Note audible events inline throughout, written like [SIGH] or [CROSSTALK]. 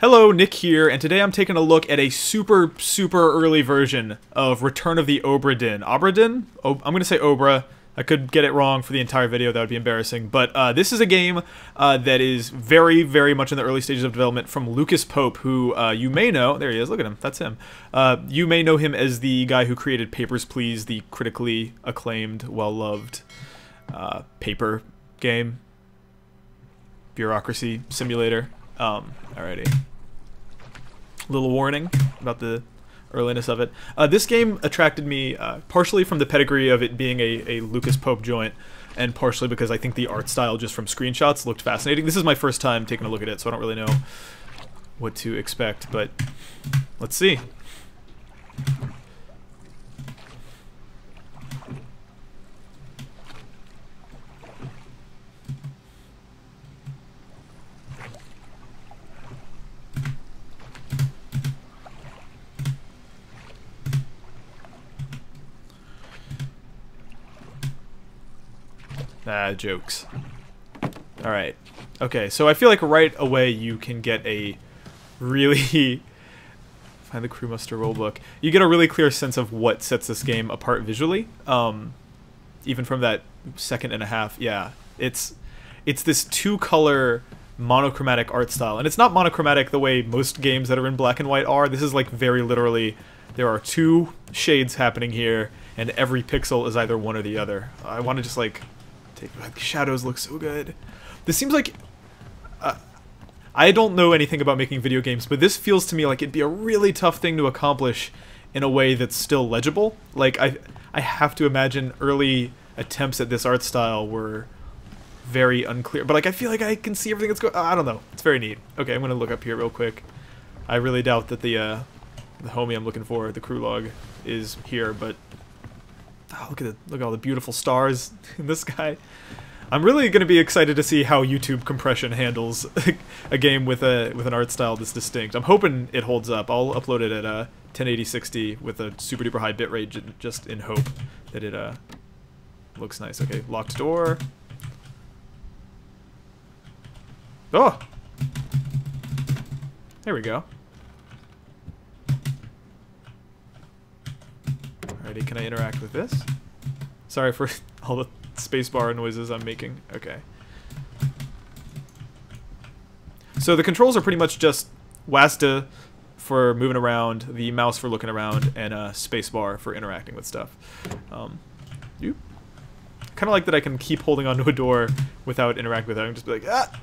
Hello, Nick here, and today I'm taking a look at a super, super early version of Return of the Obra Dinn. Obra Dinn? I'm going to say Obra. I could get it wrong for the entire video, that would be embarrassing. But uh, this is a game uh, that is very, very much in the early stages of development from Lucas Pope, who uh, you may know. There he is, look at him, that's him. Uh, you may know him as the guy who created Papers, Please, the critically acclaimed, well loved uh, paper game, bureaucracy simulator. Um, alrighty little warning about the earliness of it. Uh, this game attracted me uh, partially from the pedigree of it being a, a Lucas Pope joint, and partially because I think the art style just from screenshots looked fascinating. This is my first time taking a look at it, so I don't really know what to expect, but let's see. Ah, jokes. Alright. Okay, so I feel like right away you can get a really... [LAUGHS] Find the crew muster rulebook. You get a really clear sense of what sets this game apart visually. Um, even from that second and a half, yeah. It's it's this two-color monochromatic art style. And it's not monochromatic the way most games that are in black and white are. This is like very literally, there are two shades happening here, and every pixel is either one or the other. I want to just like Take like shadows look so good. This seems like uh, I don't know anything about making video games, but this feels to me like it'd be a really tough thing to accomplish in a way that's still legible. Like I I have to imagine early attempts at this art style were very unclear. But like I feel like I can see everything that's going. I don't know. It's very neat. Okay, I'm gonna look up here real quick. I really doubt that the uh, the homie I'm looking for, the crew log, is here, but Oh, look at it! Look at all the beautiful stars [LAUGHS] in the sky. I'm really going to be excited to see how YouTube compression handles [LAUGHS] a game with a with an art style this distinct. I'm hoping it holds up. I'll upload it at uh, 1080 60 with a super duper high bitrate just in hope that it uh, looks nice. Okay, locked door. Oh! There we go. Alrighty, can I interact with this? Sorry for [LAUGHS] all the spacebar noises I'm making. Okay. So the controls are pretty much just WASD for moving around, the mouse for looking around, and a spacebar for interacting with stuff. Um, you kind of like that I can keep holding onto a door without interacting with it. I can just be like, ah,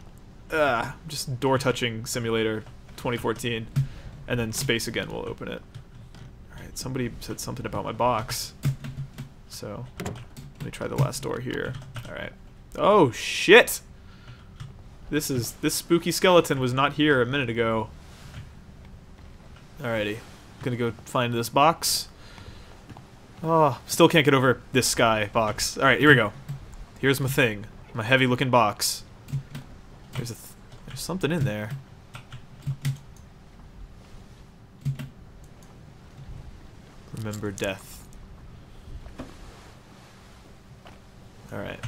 ah, just door touching simulator 2014, and then space again will open it somebody said something about my box. So, let me try the last door here. Alright. Oh, shit! This is, this spooky skeleton was not here a minute ago. Alrighty. Gonna go find this box. Oh, still can't get over this sky box. Alright, here we go. Here's my thing. My heavy looking box. There's a th there's something in there. Remember death. Alright.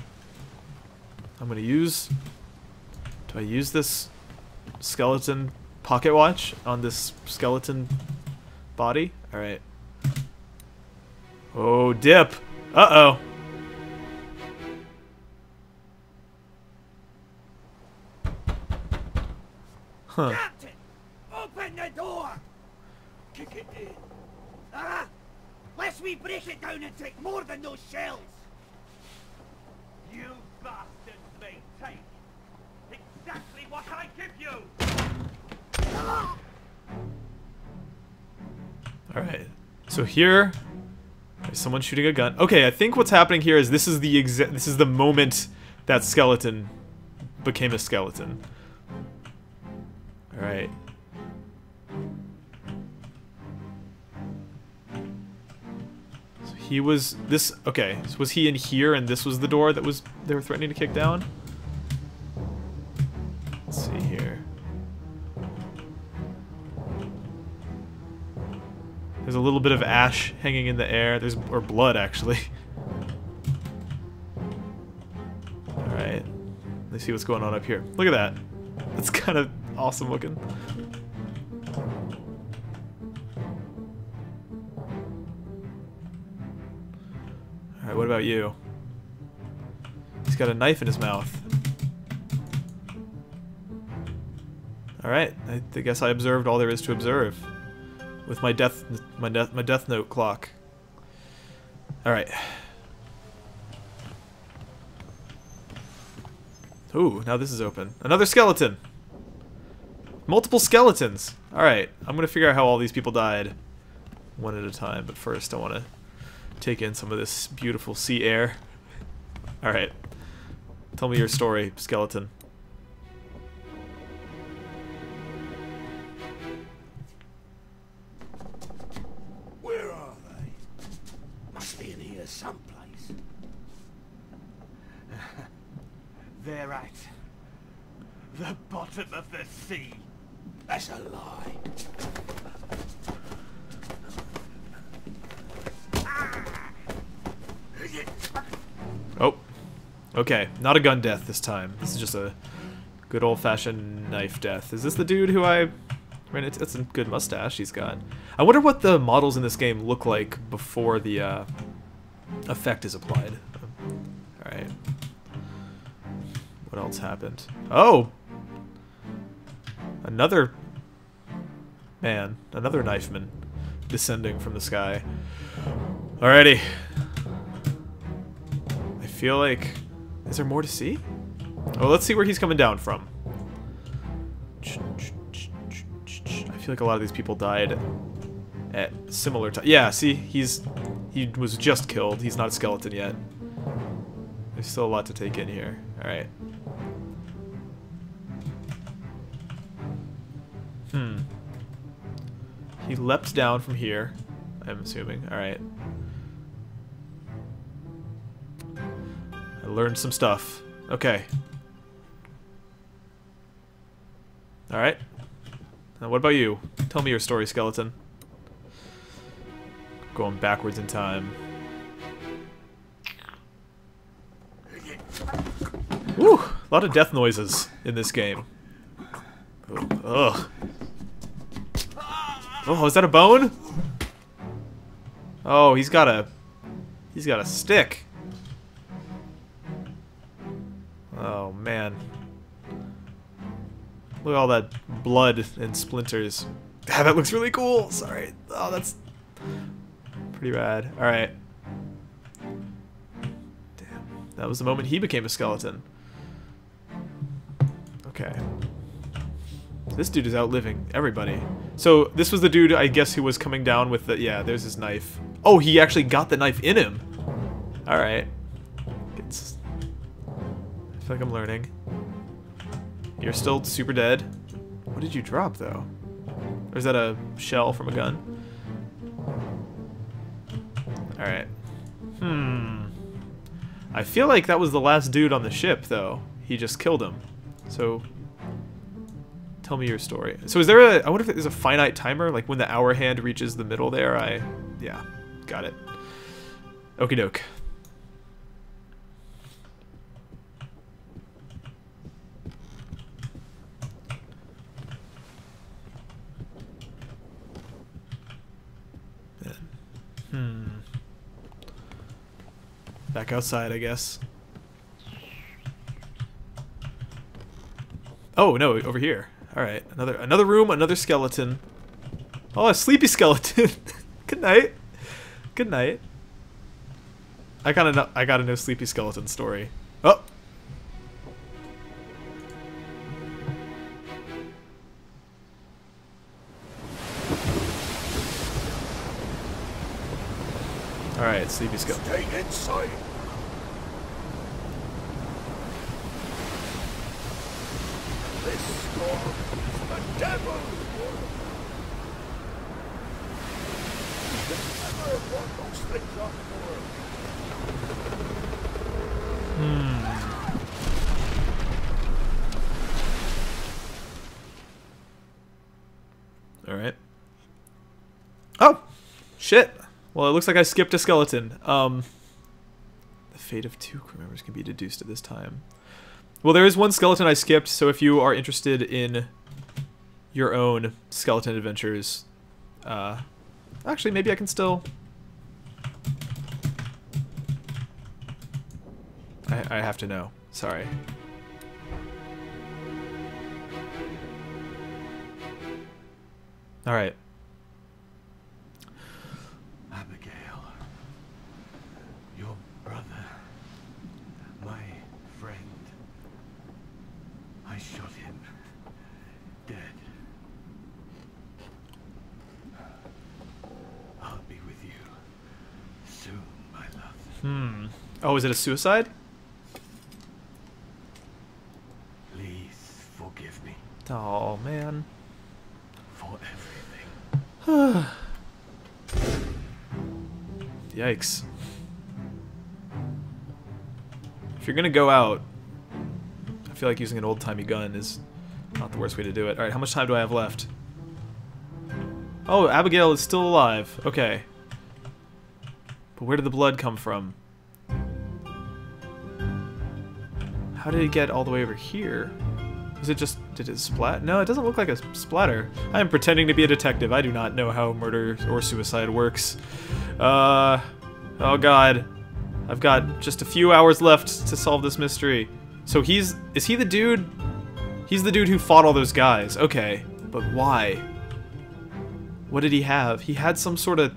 I'm gonna use... Do I use this skeleton pocket watch on this skeleton body? Alright. Oh, dip! Uh-oh! Huh. Captain! Open the door! Kick it in. We break it down and take more than those shells! You bastards may take exactly what I give you! Alright. So here there's someone shooting a gun. Okay, I think what's happening here is this is the exa this is the moment that skeleton became a skeleton. Alright. He was this okay. So was he in here and this was the door that was they were threatening to kick down? Let's see here. There's a little bit of ash hanging in the air. There's or blood actually. [LAUGHS] Alright. Let's see what's going on up here. Look at that. That's kind of awesome looking. About you? He's got a knife in his mouth. Alright, I guess I observed all there is to observe. With my death my death my death note clock. Alright. Ooh, now this is open. Another skeleton! Multiple skeletons! Alright, I'm gonna figure out how all these people died. One at a time, but first I wanna take in some of this beautiful sea air. Alright. Tell me your story, skeleton. Okay, not a gun death this time. This is just a good old-fashioned knife death. Is this the dude who I ran into? That's a good mustache he's got. I wonder what the models in this game look like before the uh, effect is applied. Alright. What else happened? Oh! Another man. Another knifeman descending from the sky. Alrighty. I feel like... Is there more to see? Oh, let's see where he's coming down from. I feel like a lot of these people died at similar time. Yeah, see, he's he was just killed. He's not a skeleton yet. There's still a lot to take in here. All right. Hmm. He leapt down from here. I'm assuming. All right. Learned some stuff. Okay. Alright. Now what about you? Tell me your story, skeleton. Going backwards in time. Woo! A lot of death noises in this game. Ugh. Oh, is that a bone? Oh, he's got a... He's got a stick. Oh, man. Look at all that blood and splinters. Ah, [LAUGHS] that looks really cool. Sorry. Oh, that's pretty rad. Alright. Damn. That was the moment he became a skeleton. Okay. This dude is outliving everybody. So, this was the dude, I guess, who was coming down with the... Yeah, there's his knife. Oh, he actually got the knife in him. Alright. It's... Feel like I'm learning. You're still super dead. What did you drop, though? Or is that a shell from a gun? Alright. Hmm. I feel like that was the last dude on the ship, though. He just killed him. So, tell me your story. So is there a... I wonder if there's a finite timer? Like when the hour hand reaches the middle there, I... Yeah, got it. Okie doke. Hmm. Back outside, I guess. Oh no, over here. All right, another another room, another skeleton. Oh, a sleepy [LAUGHS] skeleton. Good night. Good night. I gotta know. I gotta know sleepy skeleton story. Oh. All right, sleepy skeleton. Stay inside. Is the devil's work. Never those things on board. All right. Oh, shit. Well, it looks like I skipped a skeleton. Um, the fate of two crew members can be deduced at this time. Well, there is one skeleton I skipped, so if you are interested in your own skeleton adventures, uh, actually, maybe I can still. I, I have to know. Sorry. All right. Abigail, your brother, my friend. I shot him dead. I'll be with you soon, my love. Hmm. Oh, is it a suicide? Please forgive me Oh man. for everything. [SIGHS] Yikes. If you're gonna go out, I feel like using an old-timey gun is not the worst way to do it. Alright, how much time do I have left? Oh, Abigail is still alive. Okay. But where did the blood come from? How did it get all the way over here? Is it just... did it splat? No, it doesn't look like a splatter. I am pretending to be a detective. I do not know how murder or suicide works. Uh... Oh god. I've got just a few hours left to solve this mystery. So he's... is he the dude? He's the dude who fought all those guys. Okay. But why? What did he have? He had some sort of...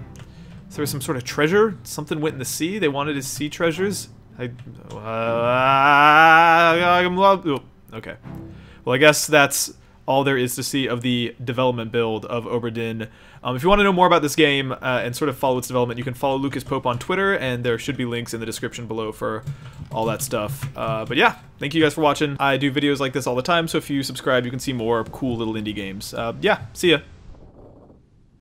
There was some sort of treasure? Something went in the sea? They wanted his sea treasures? I... Uh, oh, okay. Well, I guess that's all there is to see of the development build of Obra Dinn. Um, if you want to know more about this game uh, and sort of follow its development, you can follow Lucas Pope on Twitter, and there should be links in the description below for all that stuff. Uh, but yeah, thank you guys for watching. I do videos like this all the time, so if you subscribe, you can see more cool little indie games. Uh, yeah, see ya.